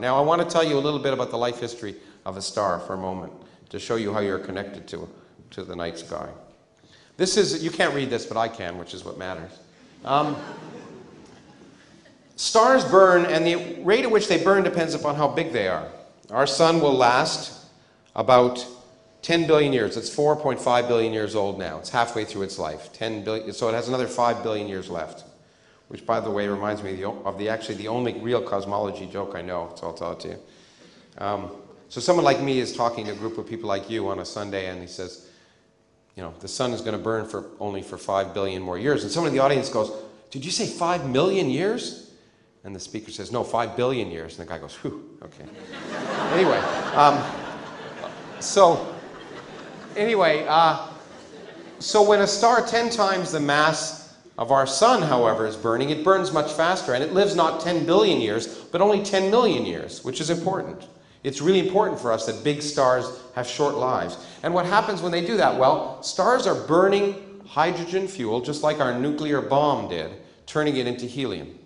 Now, I want to tell you a little bit about the life history of a star for a moment to show you how you're connected to, to the night sky. This is, you can't read this, but I can, which is what matters. Um, stars burn, and the rate at which they burn depends upon how big they are. Our sun will last about 10 billion years. It's 4.5 billion years old now. It's halfway through its life. 10 billion, so it has another 5 billion years left. Which, by the way, reminds me of the actually the only real cosmology joke I know, so I'll tell it to you. Um, so someone like me is talking to a group of people like you on a Sunday, and he says, you know, the sun is going to burn for only for 5 billion more years. And someone in the audience goes, did you say 5 million years? And the speaker says, no, 5 billion years. And the guy goes, whew, okay. anyway, um, so anyway, uh, so when a star 10 times the mass of our sun, however, is burning, it burns much faster, and it lives not 10 billion years, but only 10 million years, which is important. It's really important for us that big stars have short lives. And what happens when they do that? Well, stars are burning hydrogen fuel, just like our nuclear bomb did, turning it into helium.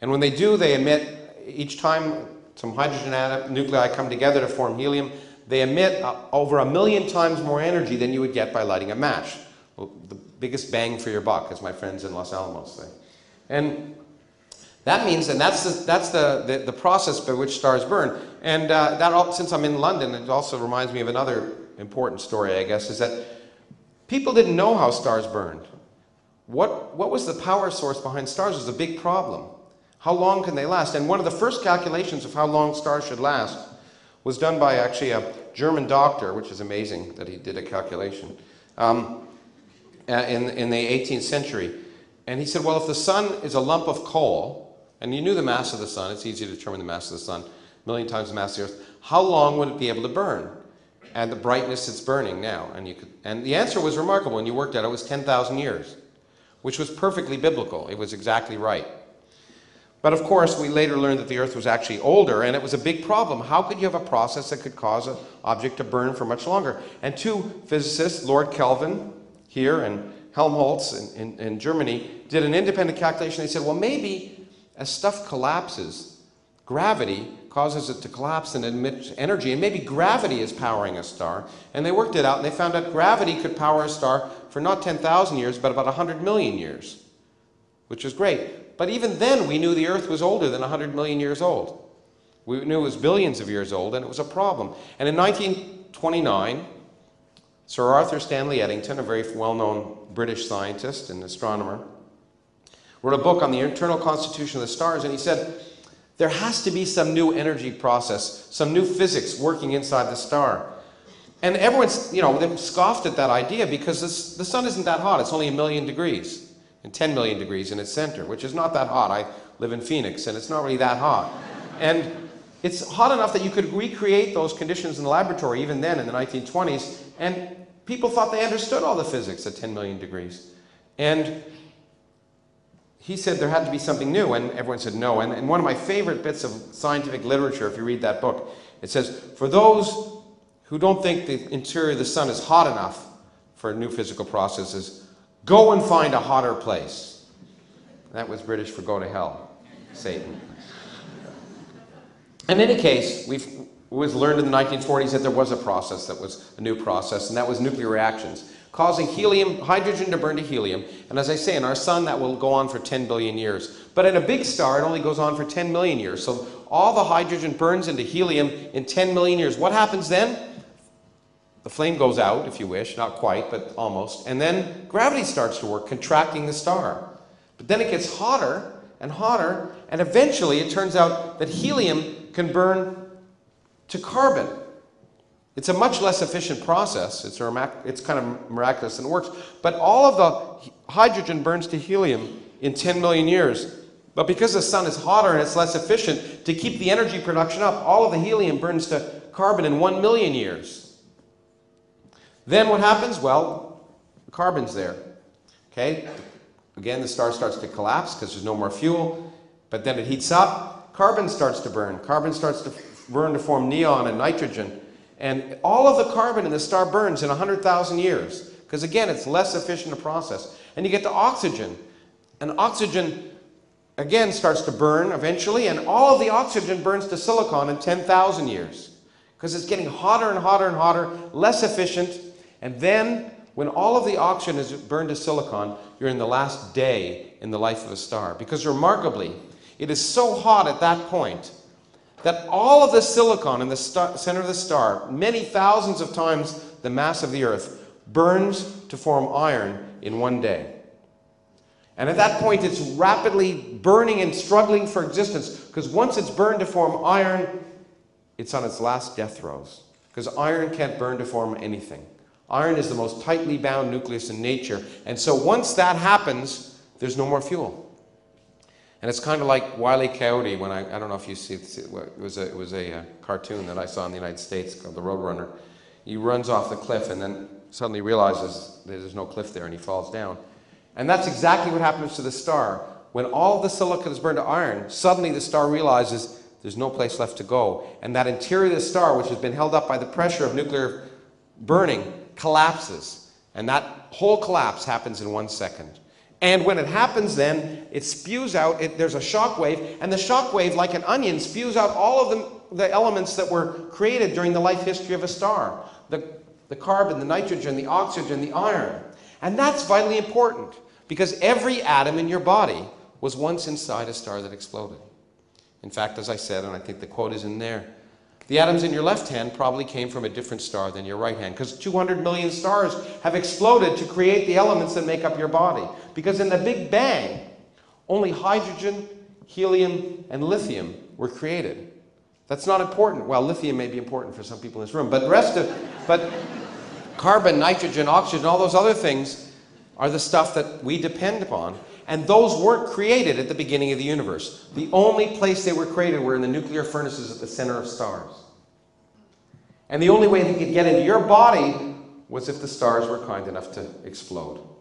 And when they do, they emit, each time some hydrogen atom, nuclei come together to form helium, they emit uh, over a million times more energy than you would get by lighting a match. Well, the biggest bang for your buck, as my friends in Los Alamos say. And that means, and that's the, that's the, the, the process by which stars burn. And uh, that, all, since I'm in London, it also reminds me of another important story, I guess, is that people didn't know how stars burned. What, what was the power source behind stars was a big problem. How long can they last? And one of the first calculations of how long stars should last was done by actually a German doctor, which is amazing that he did a calculation, um, Uh, in, in the 18th century. And he said, well, if the sun is a lump of coal, and you knew the mass of the sun, it's easy to determine the mass of the sun, a million times the mass of the earth, how long would it be able to burn? And the brightness it's burning now. And, you could, and the answer was remarkable. and you worked out, it was 10,000 years, which was perfectly biblical. It was exactly right. But of course, we later learned that the Earth was actually older, and it was a big problem. How could you have a process that could cause an object to burn for much longer? And two physicists, Lord Kelvin here and Helmholtz in, in, in Germany, did an independent calculation. They said, well, maybe as stuff collapses, gravity causes it to collapse and emit energy, and maybe gravity is powering a star. And they worked it out, and they found out gravity could power a star for not 10,000 years, but about 100 million years, which is great. But even then, we knew the Earth was older than 100 million years old. We knew it was billions of years old, and it was a problem. And in 1929, Sir Arthur Stanley Eddington, a very well known British scientist and astronomer, wrote a book on the internal constitution of the stars, and he said, there has to be some new energy process, some new physics working inside the star. And everyone's, you know, they scoffed at that idea because this, the sun isn't that hot. It's only a million degrees and 10 million degrees in its center, which is not that hot. I live in Phoenix, and it's not really that hot. And it's hot enough that you could recreate those conditions in the laboratory, even then in the 1920s, and people thought they understood all the physics at 10 million degrees. And he said there had to be something new, and everyone said no. And, and one of my favorite bits of scientific literature, if you read that book, it says, for those who don't think the interior of the sun is hot enough for new physical processes, Go and find a hotter place. That was British for go to hell, Satan. In any case, we've was learned in the 1940s that there was a process that was a new process, and that was nuclear reactions, causing helium, hydrogen to burn to helium. And as I say, in our sun, that will go on for 10 billion years. But in a big star, it only goes on for 10 million years. So all the hydrogen burns into helium in 10 million years. What happens then? The flame goes out, if you wish, not quite, but almost. And then gravity starts to work, contracting the star. But then it gets hotter and hotter, and eventually it turns out that helium can burn to carbon. It's a much less efficient process. It's, it's kind of miraculous and works. But all of the hydrogen burns to helium in 10 million years. But because the sun is hotter and it's less efficient, to keep the energy production up, all of the helium burns to carbon in 1 million years. Then what happens? Well, the carbon's there. Okay? Again, the star starts to collapse because there's no more fuel, but then it heats up. Carbon starts to burn. Carbon starts to burn to form neon and nitrogen. And all of the carbon in the star burns in 100,000 years because, again, it's less efficient a process. And you get to oxygen. And oxygen again starts to burn eventually, and all of the oxygen burns to silicon in 10,000 years because it's getting hotter and hotter and hotter, less efficient. And then, when all of the oxygen is burned to silicon, you're in the last day in the life of a star. Because remarkably, it is so hot at that point that all of the silicon in the star, center of the star, many thousands of times the mass of the Earth, burns to form iron in one day. And at that point, it's rapidly burning and struggling for existence because once it's burned to form iron, it's on its last death throes. Because iron can't burn to form anything. Iron is the most tightly bound nucleus in nature. And so once that happens, there's no more fuel. And it's kind of like Wile E. Coyote when I, I don't know if you see, it was a, it was a, uh, cartoon that I saw in the United States called The Roadrunner. He runs off the cliff and then suddenly realizes there's no cliff there and he falls down. And that's exactly what happens to the star. When all the silicon is burned to iron, suddenly the star realizes there's no place left to go. And that interior of the star, which has been held up by the pressure of nuclear burning, collapses. And that whole collapse happens in one second. And when it happens, then it spews out, it, there's a shock wave, and the shock wave, like an onion, spews out all of the, the elements that were created during the life history of a star the, the carbon, the nitrogen, the oxygen, the iron. And that's vitally important because every atom in your body was once inside a star that exploded. In fact, as I said, and I think the quote is in there, the atoms in your left hand probably came from a different star than your right hand because 200 million stars have exploded to create the elements that make up your body. Because in the Big Bang, only hydrogen, helium, and lithium were created. That's not important. Well, lithium may be important for some people in this room, but rest of but carbon, nitrogen, oxygen, all those other things are the stuff that we depend upon and those weren't created at the beginning of the universe. The only place they were created were in the nuclear furnaces at the center of stars. And the only way they could get into your body was if the stars were kind enough to explode.